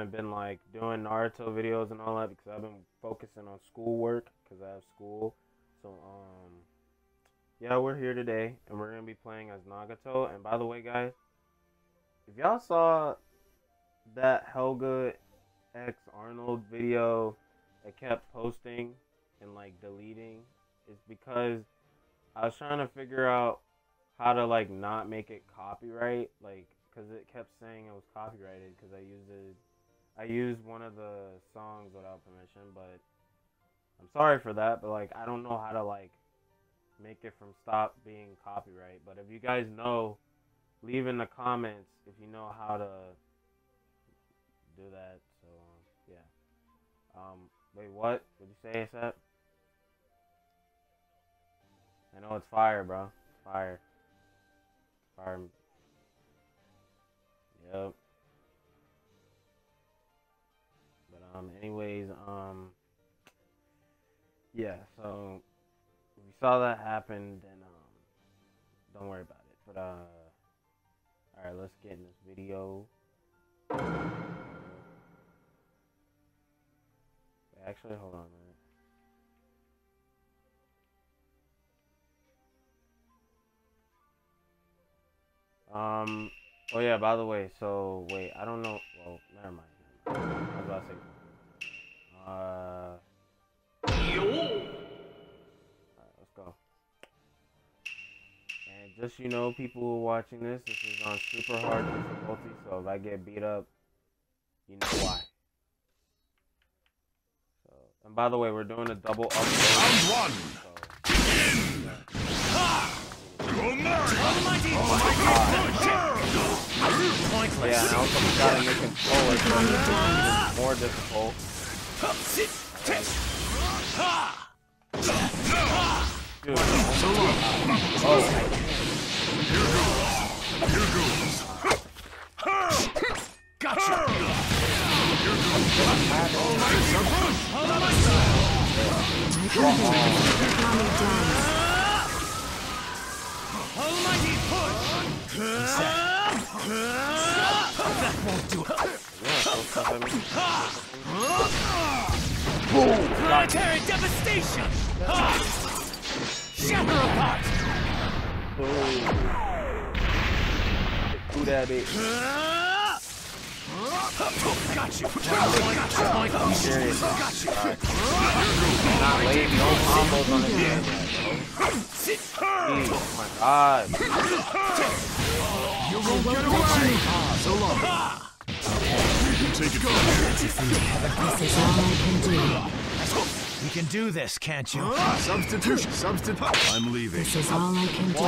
haven't been like doing Naruto videos and all that because I've been focusing on schoolwork because I have school. So um, yeah, we're here today and we're gonna be playing as Nagato. And by the way, guys, if y'all saw that Helga X Arnold video I kept posting and like deleting, it's because I was trying to figure out how to like not make it copyright, like because it kept saying it was copyrighted because I used it. I used one of the songs without permission, but I'm sorry for that. But like, I don't know how to like make it from stop being copyright. But if you guys know, leave in the comments if you know how to do that. So um, yeah. Um, wait, what? Did you say, ASAP? I know it's fire, bro. Fire. Fire. Yep. Um, anyways, um, yeah. So we saw that happen, then um, don't worry about it. But uh, all right, let's get in this video. Actually, hold on a minute. Um. Oh yeah. By the way, so wait. I don't know. Well, never mind. Never mind. I was about to say. Uh. Let's go. And just you know, people who are watching this, this is on super hard difficulty. So if I get beat up, you know why. So, and by the way, we're doing a double up. Round one. So, Almighty yeah, and I also forgot to make controller so it's even more difficult. Dude, oh, Gotcha. Almighty push! That won't do it. yeah, so stuff I. Planetary devastation! Shatter apart! Who that bitch? Got you! Got you! Serious. Got you! Not late, no combos on the game yet, bro. Jeez, oh my god. You won't get away. So long. You take it This is all I can do. You can do this, can't you? here. Substitution. Substitute. I'm leaving. This is all I can do.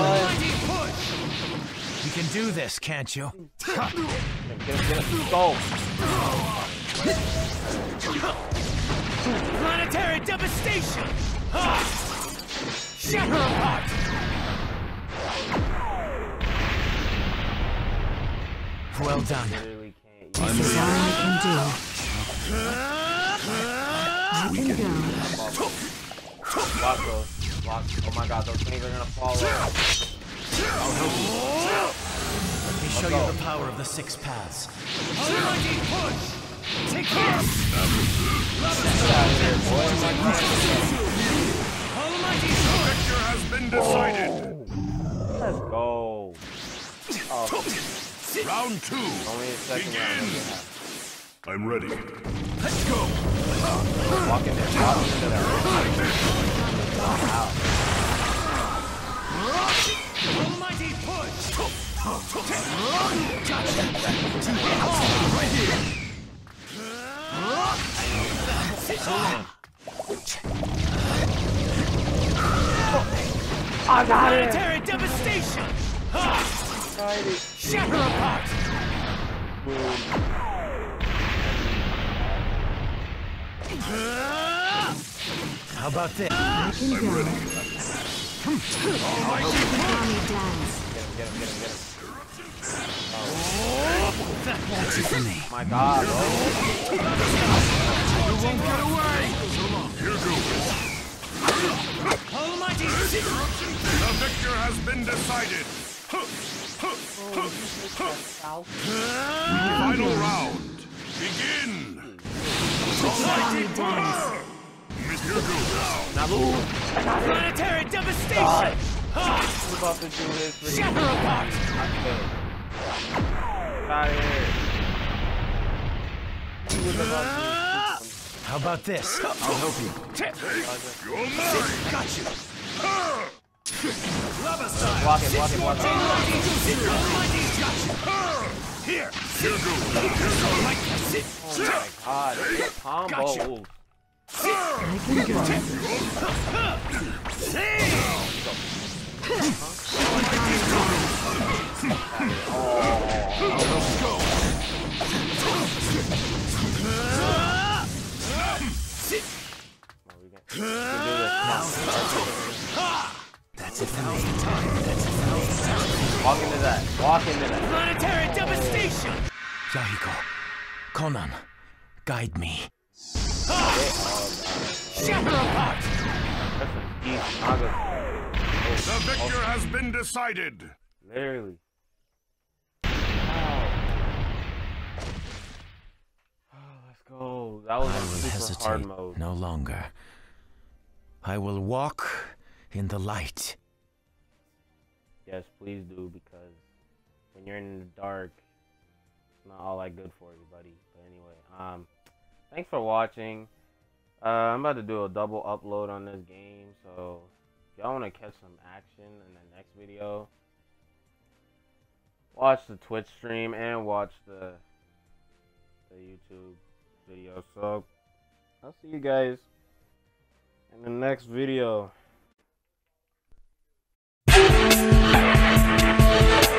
You can do this, can't you? Get him, get him, go. Planetary devastation! Shatter apart! Well done. Literally can't use This is all I can do. I can go. block those. Block. Oh my god, those things are gonna fall off. Let me show you the power of the six paths. Almighty push! Take this! Almighty push! Victor has been decided. Let's go. Oh, Round two. only a second. Begin. Yeah. I'm ready. Let's go! Walk in there, walk into there. Almighty push! I got it. Planetary devastation! Shatter apart! How about this? I can go. I'm ready. Mommy dance. Get him, get him, get him. That won't do for me. My god, bro. Final round. Begin! Tatami dance. Here goes. Nabu, Planetary devastation! he's about to do his freaking Shatter apart! Get out of here. He was about to How about this? I'll help you. You're mine! Got you! Lava style! Block it, block it, block it. Here! Here goes. Like this! Oh my god, Gotcha. combo. I can go. Oh, we can, we can do this. Come on. That's it for me. That's it for me. Walk into that. Walk into that. Planetary devastation! Yahiko, Konan, guide me. Ah! Shatter apart! That's some deep Naga. The victor has been decided. Literally. Oh, let's go. That was I on will super hard hesitate mode. no longer. I will walk in the light. Yes, please do because when you're in the dark, it's not all that good for you, buddy. But anyway, um, thanks for watching. Uh, I'm about to do a double upload on this game, so if y'all want to catch some action in the next video, watch the Twitch stream and watch the the YouTube video. So I'll see you guys in the next video.